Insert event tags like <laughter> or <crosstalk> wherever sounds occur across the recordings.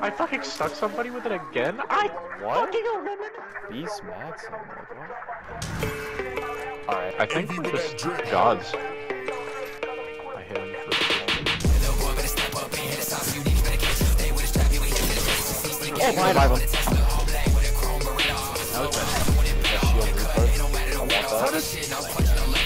I fucking stuck somebody with it again? I What? fucking remember. Beast Maxim, like what? Alright, I think we're just gods. I hit him for Oh, blind him. That was bad. That shield reaper. I want that.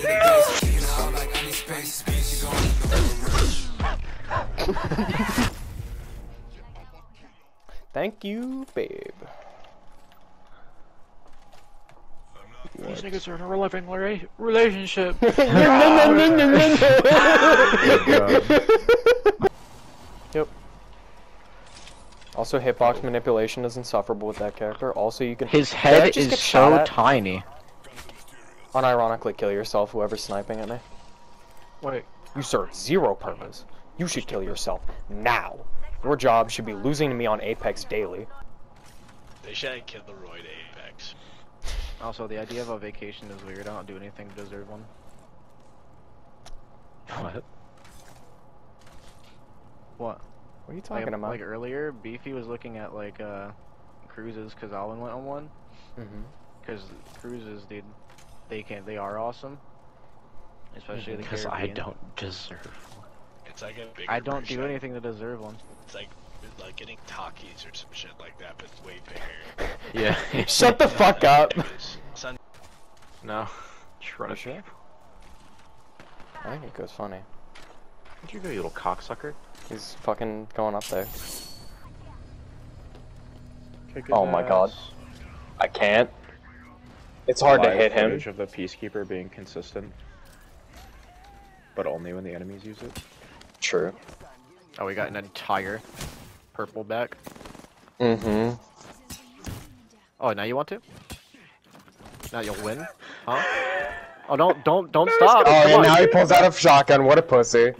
<laughs> Thank you, babe. These niggas are in a loving rela- relationship. <laughs> <laughs> Yep. Also, hitbox manipulation is insufferable with that character. Also, you can His head is get shot so at? tiny. Unironically kill yourself. Whoever's sniping at me. Wait, You serve zero purpose. You should kill yourself now. Your job should be losing to me on Apex daily. They should kill the Roy to Apex. Also, the idea of a vacation is weird. I don't do anything to deserve one. what? What? What are you Like, talking about? like earlier, Beefy was looking at like uh cruises because Alvin went on one. Mm-hmm. Because cruises, dude, they can they are awesome. Especially the Because I don't deserve one. It's like a bigger I don't version. do anything to deserve one. It's like it's like getting Takis or some shit like that, but way bigger. <laughs> Yeah. Shut the fuck <laughs> up. Sun No. Shred You it. sure? I think it goes funny. Where'd you go, you little cocksucker? He's fucking going up there. Kick his Oh my god. I can't. It's hard to hit him. footage of the peacekeeper being consistent, but only when the enemies use it. True. Oh, we got an entire purple back. Mm-hmm. Oh, now you want to? Now you'll win, huh? Oh, don't don't don't stop! Oh, Come and on. now he pulls out a shotgun. What a pussy.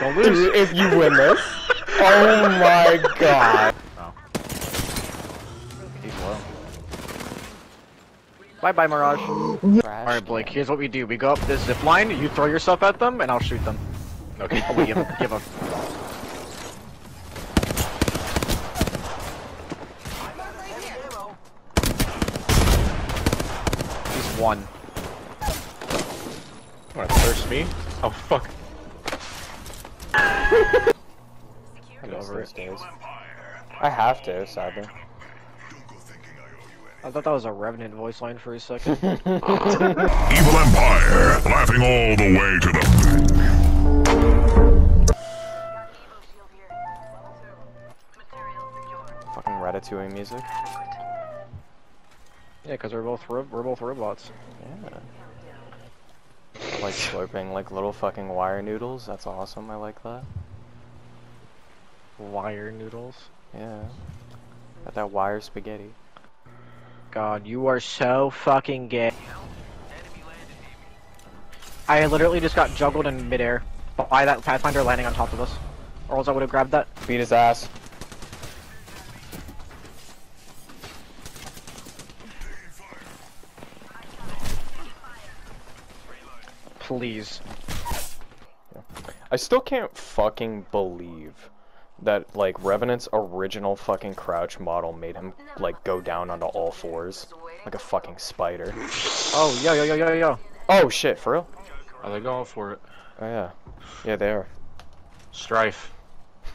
Don't lose. Dude, if you win this. <laughs> oh my god. He's low. Bye bye, Mirage. Alright, Blake, here's what we do. We go up this zip line, you throw yourself at them, and I'll shoot them. Okay. <laughs> Oh, wait, give, give up. He's one. Wanna thirst me? Oh fuck. I <laughs> Get over those it. days. I have to, sadly. I thought that was a Revenant voice line for a second. <laughs> Evil Empire, laughing all the way to the Fucking Ratatouille music. yeah, because we're both we're both robots. Yeah. Like <laughs> slurping like little fucking wire noodles. That's awesome. I like that. Wire noodles. Yeah. Got that wire spaghetti. God, you are so fucking gay. I literally just got juggled in midair by that Pathfinder landing on top of us. Or else I would have grabbed that. Beat his ass. Please. I still can't fucking believe that like Revenant's original fucking crouch model made him like go down onto all fours like a fucking spider. <laughs> Oh, yo, yo, yo, yo, yo. Oh shit, for real? Are they going for it? Oh yeah. Yeah, they are. Strife. <laughs>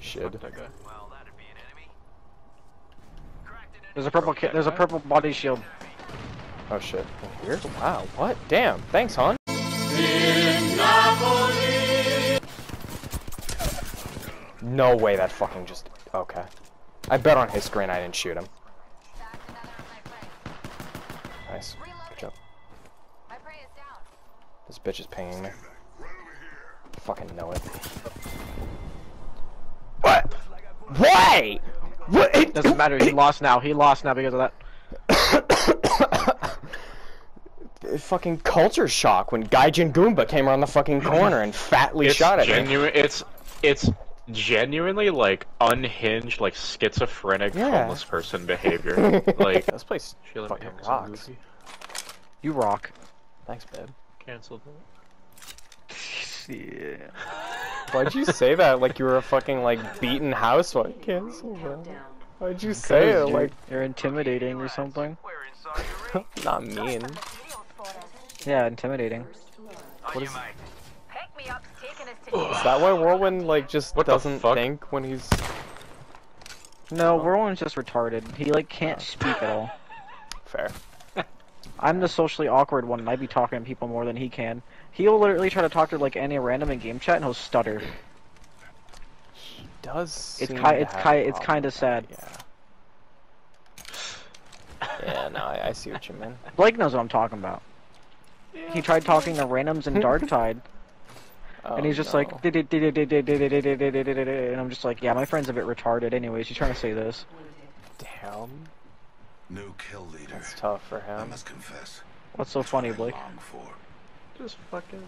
Shit. That guy. There's a purple ki- there's a purple body shield. Oh shit. Here? Wow, what? Damn. Thanks, hon. No way that fucking just... Okay. I bet on his screen I didn't shoot him. Nice. Good job. This bitch is pinging me. Fucking know it. What? Why? What? It Doesn't matter. He lost now. He lost now because of that. <coughs> fucking culture shock when Gaijin Goomba came around the fucking corner and fatly It's shot at me. genuine. It's it's genuinely like unhinged, like schizophrenic Yeah. homeless person behavior. <laughs> like This place Sheila fucking rocks. You rock. Thanks, babe. Canceled. Yeah. Why'd you say that like you were a fucking like beaten housewife? Cancel that. Why'd you say it like You're intimidating or something. <laughs> not mean? Yeah, intimidating. Is that why Whirlwind like just What doesn't think when he's No, Whirlwind's just retarded. He like can't speak at all. <laughs> fair? <laughs> I'm the socially awkward one, and I be talking to people more than he can. He'll literally try to talk to like any random in game chat, and he'll stutter. He does It's seem ki- to it's have ki- it's kinda sad. that, Yeah. Yeah, no, I, I see what you mean. Blake knows what I'm talking about. He tried talking to randoms in <laughs> Darktide, Oh, and he's just no. like, and I'm just like, yeah, my friend's a bit retarded. Anyways, he's trying to say this. damn, New kill leader. that's tough for him. I must confess. What's so funny, Blake? Just fucking.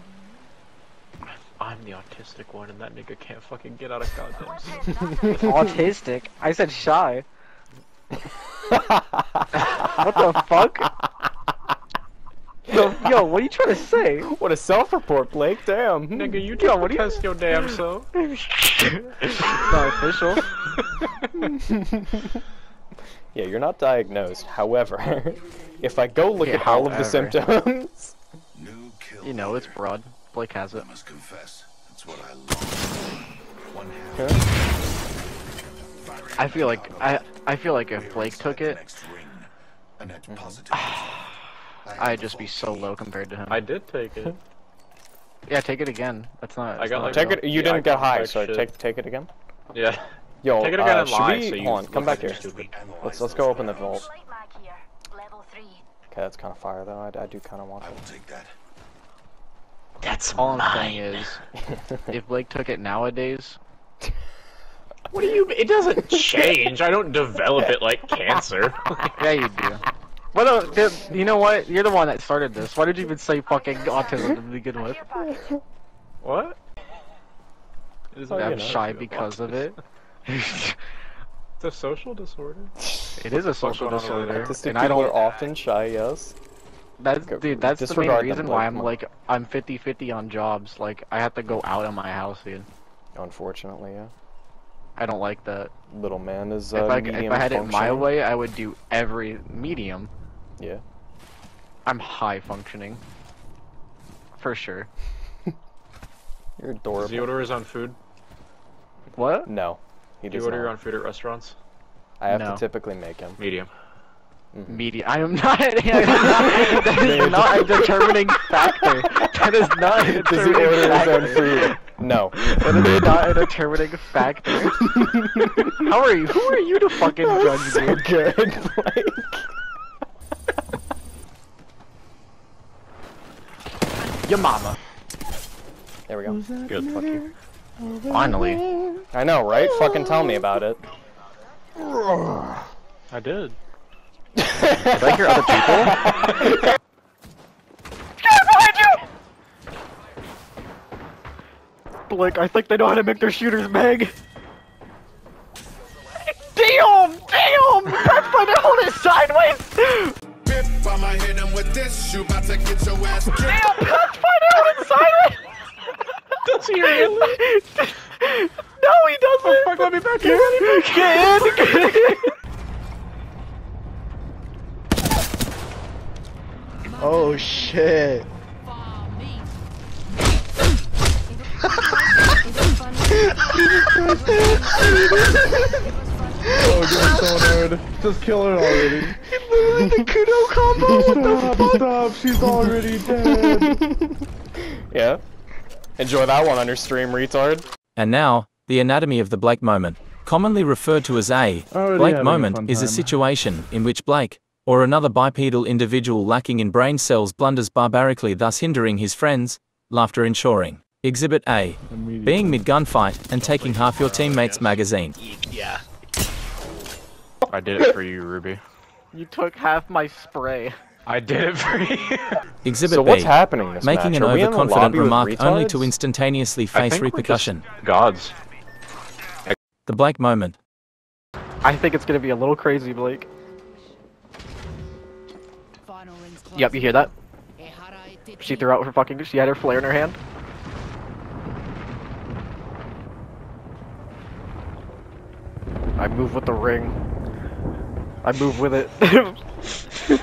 I'm the autistic one, and that nigga can't fucking get out of goddamn. seat. Autistic? I said shy. what the fuck? Yo, <laughs> yo, what are you trying to say? What a self-report, Blake. Damn. nigga, you Yo, don't what do you- test your damn self. <laughs> Not official. <laughs> Yeah, you're not diagnosed. However, if I go look Yeah, at all of the symptoms, New kill You know, it's broad. Blake has it. I must confess. That's what I long for. One Huh? I feel like I I feel like if Blake took it, Next ring. <sighs> A net Mm-hmm. positive. I'd just be so low compared to him. I did take it. <laughs> Yeah, take it again. That's not. I that's got, not like, take it. You The didn't get high, so shit. take take it again. Yeah. Yo, Take it again uh, and should lie, we- so you hold on, come back here. stupid. Let's let's go open the vault. Light mag here. Level 3. Okay, that's kind of fire though. I, I do kind of want I that. will take that. That's All I'm saying is, <laughs> if Blake took it nowadays, What do you? It doesn't change. I don't develop it like cancer. <laughs> yeah, you do. Well, no, th- you know what? You're the one that started this. Why did you even say fucking autism to begin with? what? It is Oh, I'm shy because of it. <laughs> It's a social disorder. It is a social going on over there? disorder, Autistic and I don't. are often shy. Yes. That's dude. That's the main disregard them, reason why I'm like I'm 50-50 on jobs. Like I have to go out of my house, dude. Unfortunately, yeah. I don't like that. Little man is uh, if I medium if I had it my way, I would do every medium. Yeah. I'm high functioning. For sure. <laughs> You're Does adorable. he order his own food? What? No. He Do you does order your own food at restaurants? I have No. to typically make him. Medium. Mm-hmm. Media. I am not. <laughs> that is not a determining factor. That is not a Does he determining order his factor. own food? No. That is not a determining factor. <laughs> How are you? Who are you to fucking judge so me? good, Blake. <laughs> Your mama. There we go. Good. Fuck you. Finally. I know, right? Fucking tell me about it. <sighs> I did. <laughs> Did I hear other people? Blake, I think they know how to make their shooters meg. Damn! Damn! That's why they hold it sideways! Bip, I'ma hit him with this. You about to get your ass kicked. Damn! That's why they hold it sideways! Does he really? No, he doesn't! Fuck, let me back in. Let me back Get in! Get in! Oh shit. Oh, get so hard. Just kill her already. <laughs> Literally the kudo combo! What the <laughs> Stop, stop, she's already dead. <laughs> Yeah. Enjoy that one on your stream, retard. And now, the anatomy of the Blake moment. Commonly referred to as a Already Blake having a moment is a situation in which Blake or another bipedal individual lacking in brain cells blunders barbarically, thus hindering his friends, laughter ensuring. Exhibit A. Being mid gunfight and taking half your teammate's magazine. Yeah. I did it for you, Ruby. You took half my spray. I did it for you. Exhibit So B. what's happening this Making match? an Are the overconfident remark only to instantaneously face think we're just repercussion. Gods. The Blake moment. I think it's gonna be a little crazy, Blake. Yep, you hear that? She threw out her fucking. She had her flare in her hand. I move with the ring. I move with it. <laughs>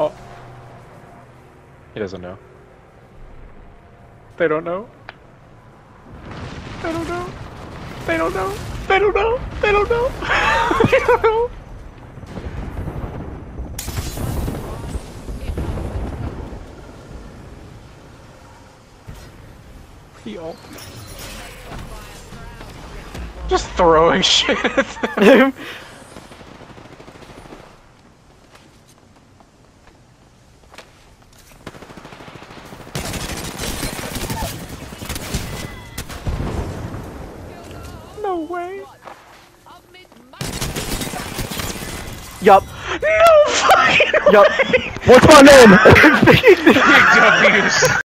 Oh. He doesn't know. They don't know. They don't know. They don't know. They don't know. They don't know. <laughs> they don't know. Yo. Just throwing <laughs> shit at them. No way. Yup. No fucking Yup. What's my name? <laughs> W's. <laughs>